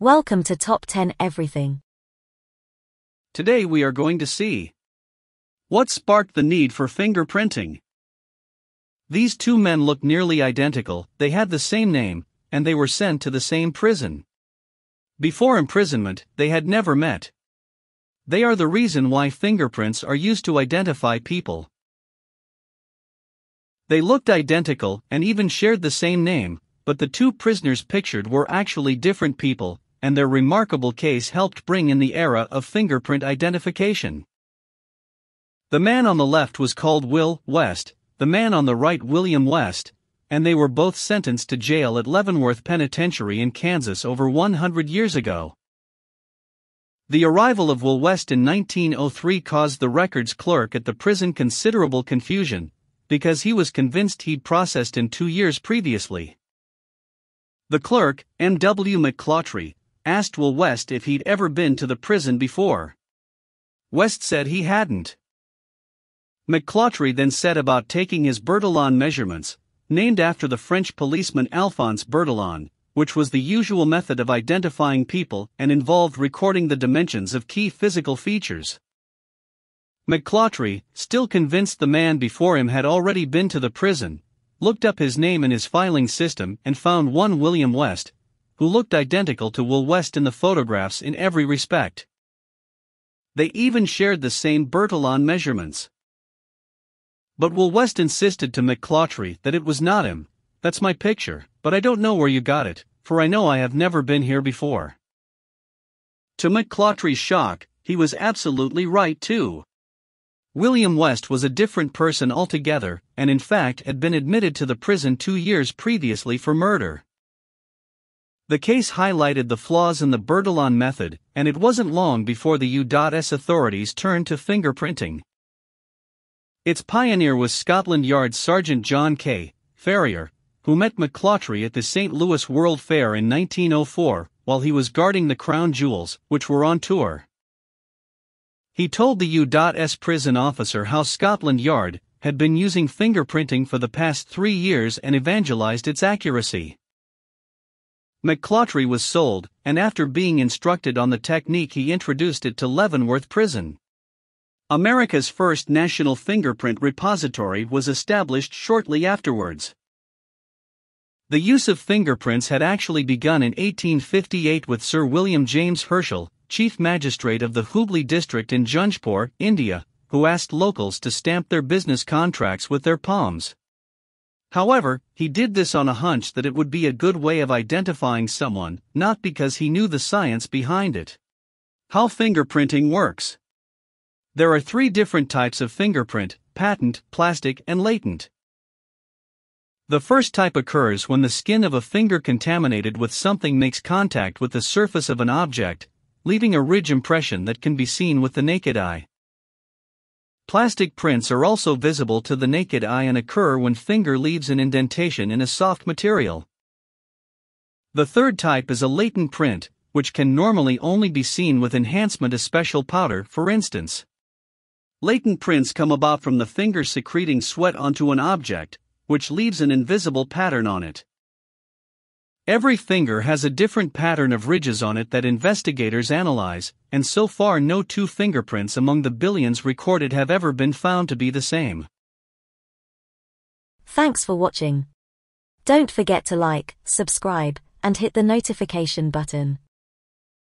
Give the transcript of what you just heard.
Welcome to Top 10 Everything. Today we are going to see what sparked the need for fingerprinting. These two men looked nearly identical, they had the same name, and they were sent to the same prison. Before imprisonment, they had never met. They are the reason why fingerprints are used to identify people. They looked identical and even shared the same name, but the two prisoners pictured were actually different people, and their remarkable case helped bring in the era of fingerprint identification. The man on the left was called Will West, the man on the right William West, and they were both sentenced to jail at Leavenworth Penitentiary in Kansas over 100 years ago. The arrival of Will West in 1903 caused the records clerk at the prison considerable confusion, because he was convinced he'd processed him two years previously. The clerk, M.W. McClaughry, asked Will West if he'd ever been to the prison before. West said he hadn't. McClaughry then said about taking his Bertillon measurements, named after the French policeman Alphonse Bertillon, which was the usual method of identifying people and involved recording the dimensions of key physical features. McClaughry, still convinced the man before him had already been to the prison, looked up his name in his filing system and found one William West, who looked identical to Will West in the photographs in every respect. They even shared the same Bertillon measurements. But Will West insisted to McClaughry that it was not him. That's my picture, but I don't know where you got it, for I know I have never been here before. To McClaughry's shock, he was absolutely right too. William West was a different person altogether, and in fact had been admitted to the prison two years previously for murder. The case highlighted the flaws in the Bertillon method, and it wasn't long before the U.S. authorities turned to fingerprinting. Its pioneer was Scotland Yard Sergeant John K. Ferrier, who met McClaughry at the St. Louis World Fair in 1904 while he was guarding the crown jewels, which were on tour. He told the U.S. prison officer how Scotland Yard had been using fingerprinting for the past three years and evangelized its accuracy. McClaughry was sold, and after being instructed on the technique, he introduced it to Leavenworth Prison. America's first national fingerprint repository was established shortly afterwards. The use of fingerprints had actually begun in 1858 with Sir William James Herschel, Chief Magistrate of the Hooghly District in Jungipur, India, who asked locals to stamp their business contracts with their palms. However, he did this on a hunch that it would be a good way of identifying someone, not because he knew the science behind it. How fingerprinting works. There are three different types of fingerprint patent, plastic, and latent. The first type occurs when the skin of a finger contaminated with something makes contact with the surface of an object, leaving a ridge impression that can be seen with the naked eye. Plastic prints are also visible to the naked eye and occur when finger leaves an indentation in a soft material. The third type is a latent print, which can normally only be seen with enhancement of special powder, for instance. Latent prints come about from the finger secreting sweat onto an object, which leaves an invisible pattern on it. Every finger has a different pattern of ridges on it that investigators analyze, and so far no two fingerprints among the billions recorded have ever been found to be the same. Thanks for watching. Don't forget to like, subscribe, and hit the notification button.